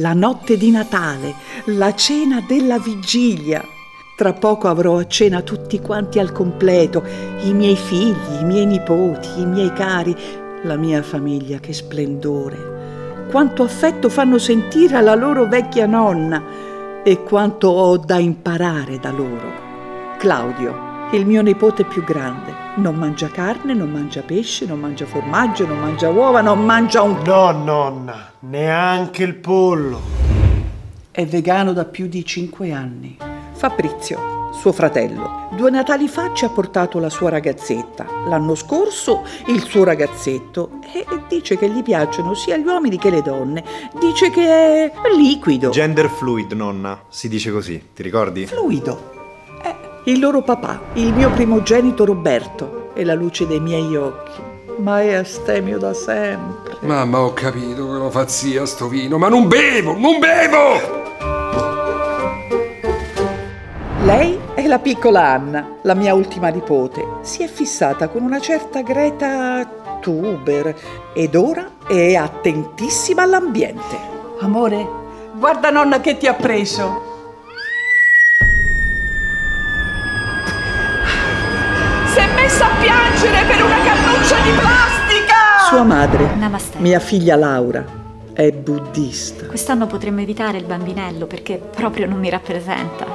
la notte di Natale, la cena della vigilia. Tra poco avrò a cena tutti quanti al completo, i miei figli, i miei nipoti, i miei cari, la mia famiglia, che splendore. Quanto affetto fanno sentire alla loro vecchia nonna e quanto ho da imparare da loro. Claudio, il mio nipote più grande, non mangia carne, non mangia pesce, non mangia formaggio, non mangia uova, non mangia un... No, nonna, neanche il pollo. È vegano da più di cinque anni. Fabrizio, suo fratello, due Natali fa ci ha portato la sua ragazzetta, l'anno scorso il suo ragazzetto e dice che gli piacciono sia gli uomini che le donne. Dice che è liquido. Gender fluid, nonna, si dice così, ti ricordi? Fluido. Il loro papà, il mio primogenito Roberto, è la luce dei miei occhi. Ma è astemio da sempre. Mamma, ho capito che lo fa zia sto vino, ma non bevo, non bevo! Lei è la piccola Anna, la mia ultima nipote. Si è fissata con una certa Greta Tuber ed ora è attentissima all'ambiente. Amore, guarda nonna che ti ha preso. Piangere per una cannuccia di plastica! Sua madre, Namaste. mia figlia Laura, è buddista. Quest'anno potremmo evitare il bambinello perché proprio non mi rappresenta.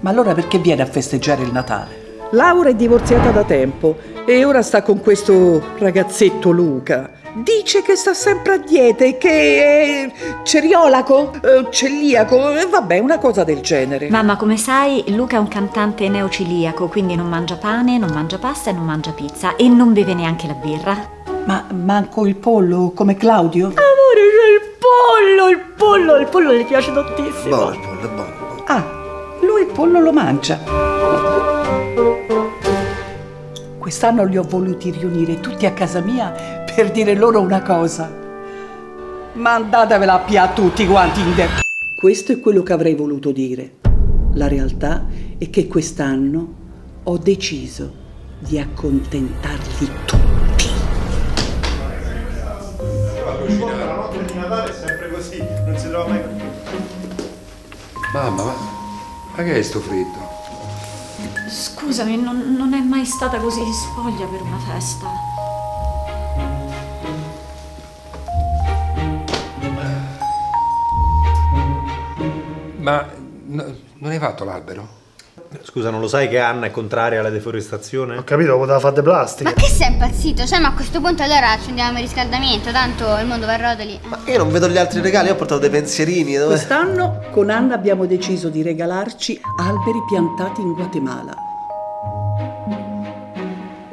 Ma allora perché viene a festeggiare il Natale? Laura è divorziata da tempo e ora sta con questo ragazzetto Luca. Dice che sta sempre a dieta e che è ceriolaco, eh, celiaco, e vabbè, una cosa del genere. Mamma, come sai, Luca è un cantante neociliaco, quindi non mangia pane, non mangia pasta e non mangia pizza e non beve neanche la birra. Ma manco il pollo come Claudio? Amore, c'è il pollo, il pollo, il pollo le piace tantissimo. Buono il pollo, buono. Ah, lui il pollo lo mangia. Quest'anno li ho voluti riunire tutti a casa mia per dire loro una cosa. Mandatevela a pia a tutti quanti in de... Questo è quello che avrei voluto dire. La realtà è che quest'anno ho deciso di accontentarli tutti. La notte di Natale è sempre così, non si trova mai Mamma, ma, ma che è sto freddo? Scusami, non, non è mai stata così spoglia per una festa. Ma no- non hai fatto l'albero? Scusa, non lo sai che Anna è contraria alla deforestazione? Ho capito, poteva fare de plastica. Ma che sei impazzito? Cioè, ma a questo punto allora accendiamo il riscaldamento, tanto il mondo va a rotoli. Ma io non vedo gli altri regali, io ho portato dei pensierini. Dove... Quest'anno con Anna abbiamo deciso di regalarci alberi piantati in Guatemala.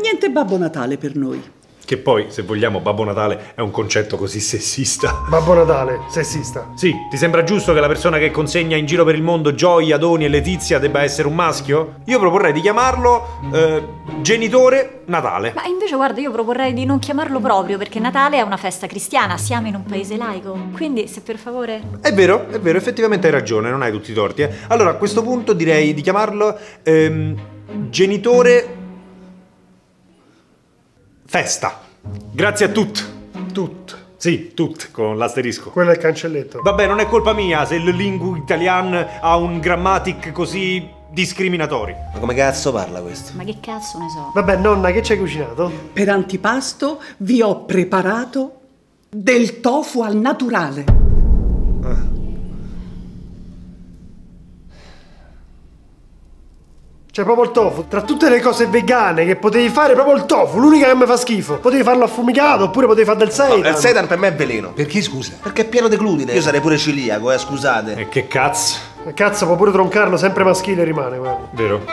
Niente Babbo Natale per noi. Che poi, se vogliamo, Babbo Natale è un concetto così sessista. Babbo Natale, sessista. Sì, ti sembra giusto che la persona che consegna in giro per il mondo gioia, doni e letizia debba essere un maschio? Io proporrei di chiamarlo eh, genitore Natale. Ma invece guarda, io proporrei di non chiamarlo proprio perché Natale è una festa cristiana, siamo in un paese laico. Quindi, se per favore... È vero, è vero, effettivamente hai ragione, non hai tutti i torti. eh. Allora, a questo punto direi di chiamarlo ehm, genitore festa. Grazie a tutti. Tutto. Sì, tut, con l'asterisco. Quello è il cancelletto. Vabbè, non è colpa mia se il lingu italian ha un grammatic così discriminatorio. Ma come cazzo parla questo? Ma che cazzo ne so? Vabbè, nonna, che ci hai cucinato? Per antipasto vi ho preparato del tofu al naturale. C'è proprio il tofu. Tra tutte le cose vegane che potevi fare, proprio il tofu. L'unica che mi fa schifo. Potevi farlo affumicato oppure potevi fare del seitan. No, il seitan per me è veleno. Perché scusa? Perché è pieno di glutine. Io sarei pure ciliaco, eh, scusate. E che cazzo, E Cazzo, può pure troncarlo, sempre maschile rimane, guarda. vero?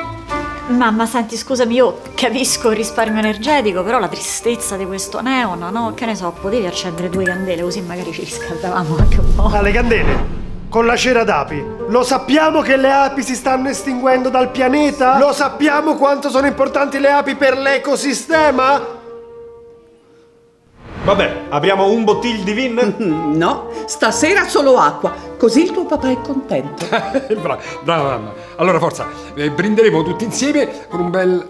Mamma, senti, scusami, io capisco il risparmio energetico, però la tristezza di questo neon, no? Che ne so, potevi accendere due candele così magari ci riscaldavamo anche un po'. Ah, le candele. Con la cera d'api. Lo sappiamo che le api si stanno estinguendo dal pianeta? Lo sappiamo quanto sono importanti le api per l'ecosistema? Vabbè, apriamo un bottiglio di vin? No, stasera solo acqua, così il tuo papà è contento. brava, brava mamma. Allora forza, eh, brinderemo tutti insieme con un bel...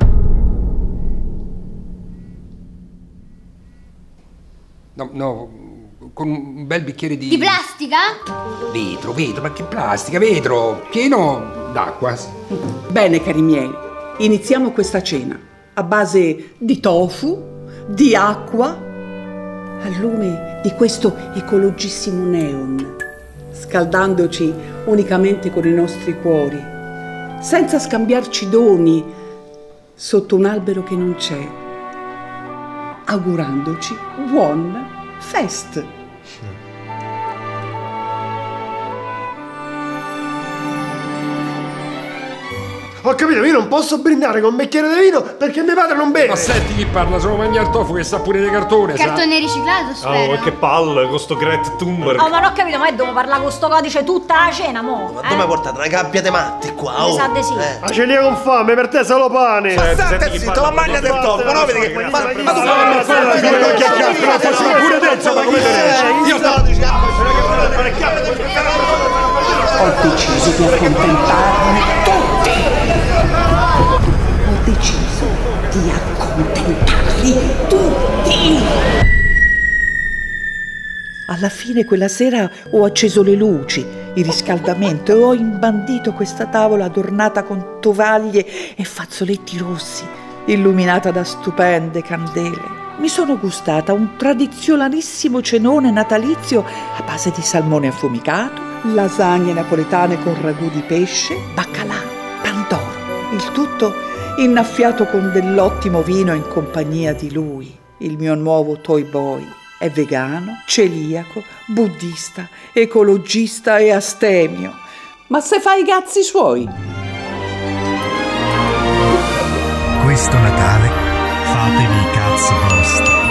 No, no, con un bel bicchiere di... Di plastica? Vetro, vetro, ma che plastica, vetro, pieno d'acqua. Bene, cari miei, iniziamo questa cena a base di tofu, di acqua, al lume di questo ecologissimo neon, scaldandoci unicamente con i nostri cuori, senza scambiarci doni sotto un albero che non c'è, augurandoci buon fest. Ho capito, io non posso brindare con un bicchiere di vino perché mio padre non beve. Ma senti chi parla, sono mangiare tofu che sa pure di cartone, sa? Cartone riciclato, spero. Oh, che palle con sto Gret Thunberg. Oh, ma non ho capito, ma io devo parlare con sto codice tutta la cena, mo? Ma eh? tu mi hai portato una gabbia di matti qua, Mi oh. sa di sì. Eh. La celia con fame, per te solo pane. Senti, State zitto, ma mangia del tofu, no? guarda, Vedi che... Ma ma tu ma guarda, fai la guarda, pure te, insomma, come te ne Io sto dicendo... Ho deciso di accontentarli tutti. Ho deciso di accontentarli tutti. Alla fine quella sera ho acceso le luci, il riscaldamento e ho imbandito questa tavola adornata con tovaglie e fazzoletti rossi, illuminata da stupende candele. Mi sono gustata un tradizionalissimo cenone natalizio a base di salmone affumicato, lasagne napoletane con ragù di pesce, baccalà, pandoro. Il tutto innaffiato con dell'ottimo vino in compagnia di lui, il mio nuovo toy boy. È vegano, celiaco, buddista, ecologista e astemio. Ma se fa i cazzi suoi. Questo Natale fatevi i cazzi vostri.